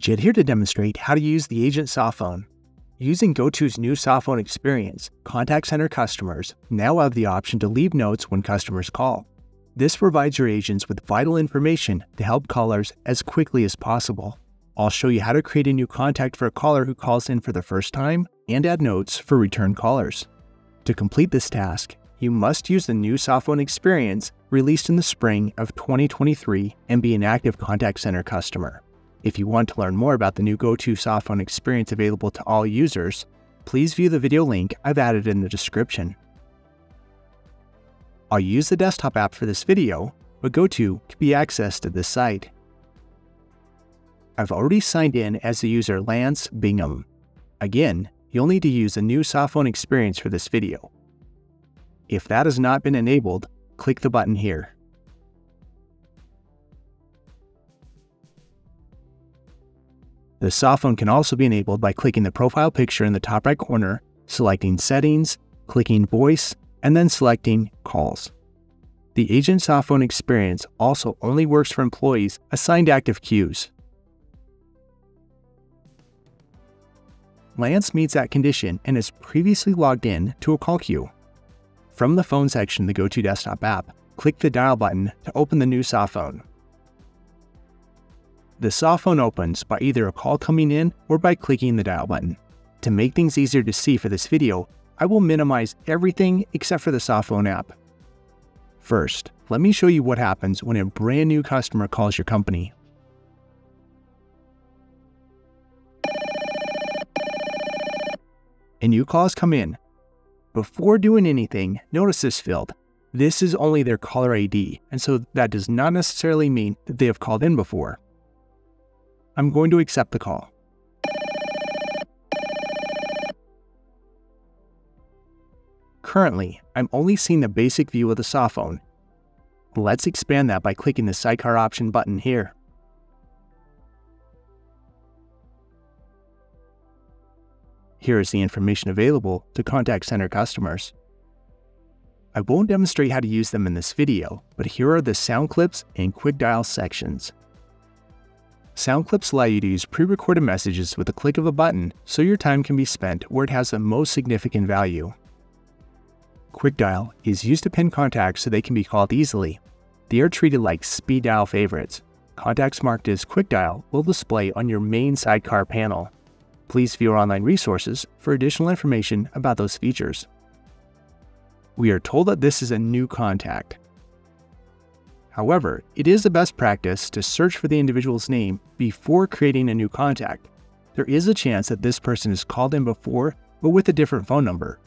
Jed here to demonstrate how to use the Agent Softphone. Using GoTo's new softphone experience, contact center customers now have the option to leave notes when customers call. This provides your agents with vital information to help callers as quickly as possible. I'll show you how to create a new contact for a caller who calls in for the first time and add notes for return callers. To complete this task, you must use the new softphone experience released in the spring of 2023 and be an active contact center customer. If you want to learn more about the new GoTo softphone experience available to all users, please view the video link I've added in the description. I'll use the desktop app for this video, but GoTo can be accessed at this site. I've already signed in as the user Lance Bingham. Again, you'll need to use the new softphone experience for this video. If that has not been enabled, click the button here. The softphone can also be enabled by clicking the profile picture in the top right corner, selecting Settings, clicking Voice, and then selecting Calls. The Agent Softphone experience also only works for employees assigned active queues. Lance meets that condition and is previously logged in to a call queue. From the phone section of the GoTo desktop app, click the dial button to open the new softphone. The softphone opens by either a call coming in or by clicking the dial button. To make things easier to see for this video, I will minimize everything except for the softphone app. First, let me show you what happens when a brand new customer calls your company. A new calls come in. Before doing anything, notice this field. This is only their caller ID, and so that does not necessarily mean that they have called in before. I'm going to accept the call. Currently, I'm only seeing the basic view of the softphone. Let's expand that by clicking the sidecar option button here. Here is the information available to contact center customers. I won't demonstrate how to use them in this video, but here are the sound clips and quick dial sections. Sound clips allow you to use pre-recorded messages with a click of a button so your time can be spent where it has the most significant value. Quick dial is used to pin contacts so they can be called easily. They are treated like speed dial favorites. Contacts marked as quick dial will display on your main sidecar panel. Please view our online resources for additional information about those features. We are told that this is a new contact. However, it is the best practice to search for the individual's name before creating a new contact. There is a chance that this person has called in before, but with a different phone number.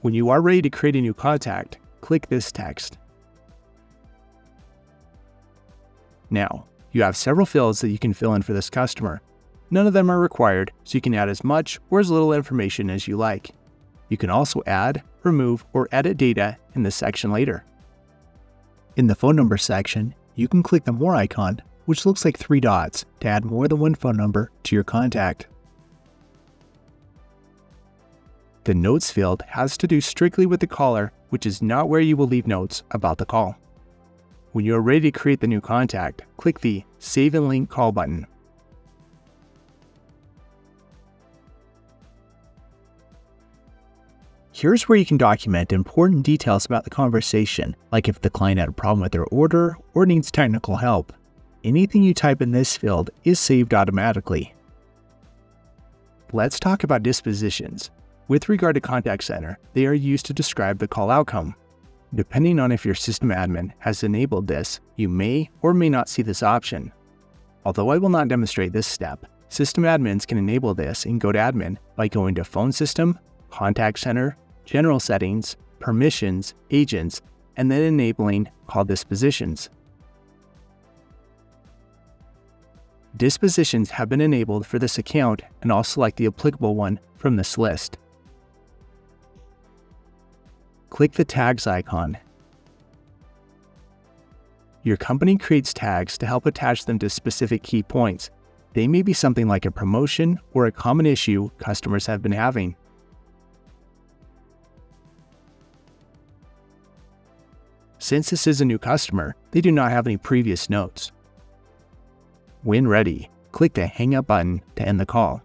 When you are ready to create a new contact, click this text. Now, you have several fields that you can fill in for this customer, None of them are required, so you can add as much or as little information as you like. You can also add, remove, or edit data in this section later. In the phone number section, you can click the More icon, which looks like three dots, to add more than one phone number to your contact. The Notes field has to do strictly with the caller, which is not where you will leave notes about the call. When you are ready to create the new contact, click the Save and Link Call button. Here's where you can document important details about the conversation, like if the client had a problem with their order or needs technical help. Anything you type in this field is saved automatically. Let's talk about dispositions. With regard to contact center, they are used to describe the call outcome. Depending on if your system admin has enabled this, you may or may not see this option. Although I will not demonstrate this step, system admins can enable this in GoToAdmin by going to Phone System, Contact Center, general settings, permissions, agents, and then enabling call dispositions. Dispositions have been enabled for this account and I'll select the applicable one from this list. Click the tags icon. Your company creates tags to help attach them to specific key points. They may be something like a promotion or a common issue customers have been having. Since this is a new customer, they do not have any previous notes. When ready, click the Hang Up button to end the call.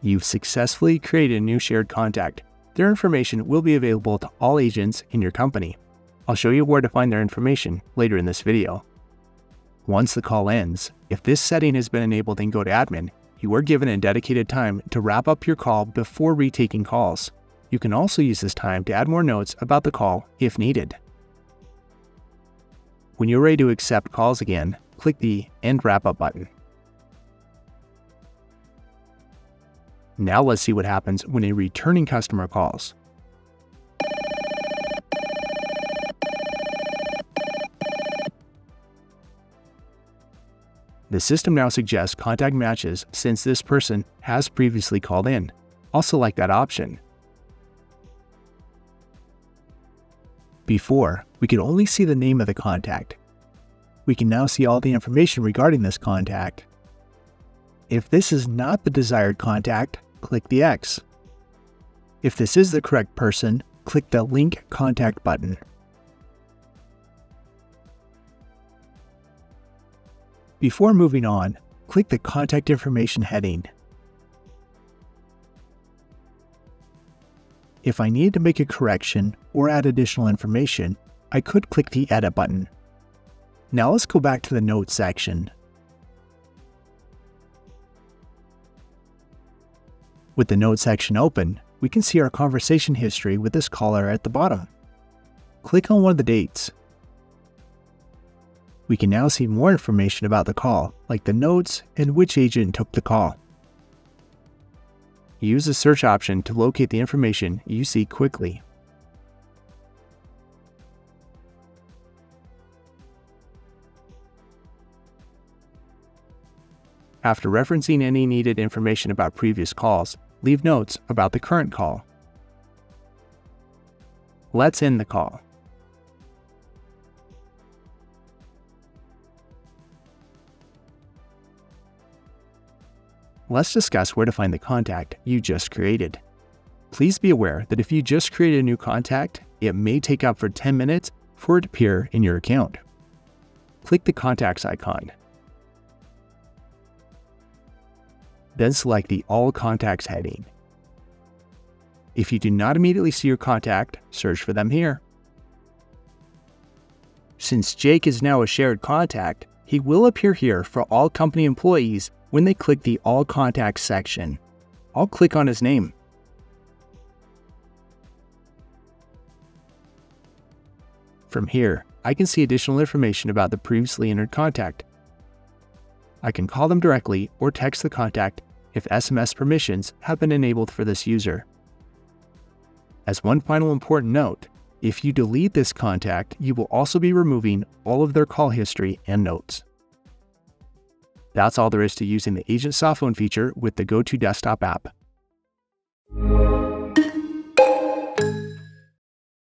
You've successfully created a new shared contact. Their information will be available to all agents in your company. I'll show you where to find their information later in this video. Once the call ends, if this setting has been enabled in GoToAdmin, you are given a dedicated time to wrap up your call before retaking calls. You can also use this time to add more notes about the call if needed. When you're ready to accept calls again, click the End Wrap Up button. Now let's see what happens when a returning customer calls. The system now suggests contact matches since this person has previously called in. I'll select that option. Before, we could only see the name of the contact. We can now see all the information regarding this contact. If this is not the desired contact, click the X. If this is the correct person, click the Link Contact button. Before moving on, click the Contact Information heading. If I needed to make a correction or add additional information, I could click the Edit button. Now let's go back to the Notes section. With the Notes section open, we can see our conversation history with this caller at the bottom. Click on one of the dates. We can now see more information about the call, like the notes and which agent took the call. Use the search option to locate the information you see quickly. After referencing any needed information about previous calls, leave notes about the current call. Let's end the call. Let's discuss where to find the contact you just created. Please be aware that if you just created a new contact, it may take up for 10 minutes for it to appear in your account. Click the Contacts icon then select the All Contacts heading. If you do not immediately see your contact, search for them here. Since Jake is now a shared contact, he will appear here for all company employees when they click the All Contacts section. I'll click on his name. From here, I can see additional information about the previously entered contact, I can call them directly or text the contact if SMS permissions have been enabled for this user. As one final important note, if you delete this contact, you will also be removing all of their call history and notes. That's all there is to using the Agent Softphone feature with the GoToDesktop app.